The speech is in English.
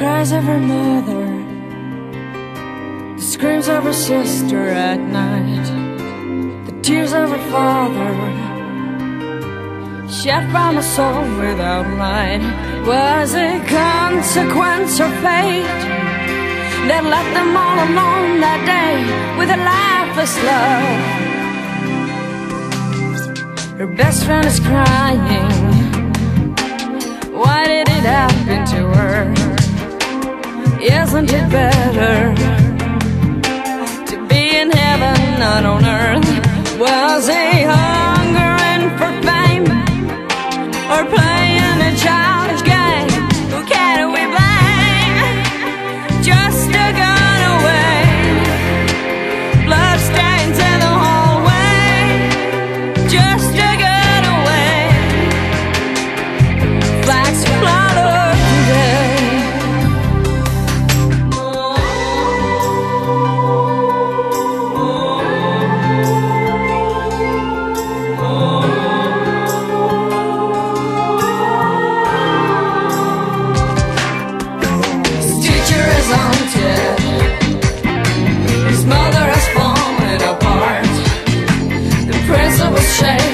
cries of her mother, the screams of her sister at night, the tears of her father, shed from a soul without light. Was it consequence or fate that left them all alone that day with a lifeless love? Her best friend is crying. Isn't better shame.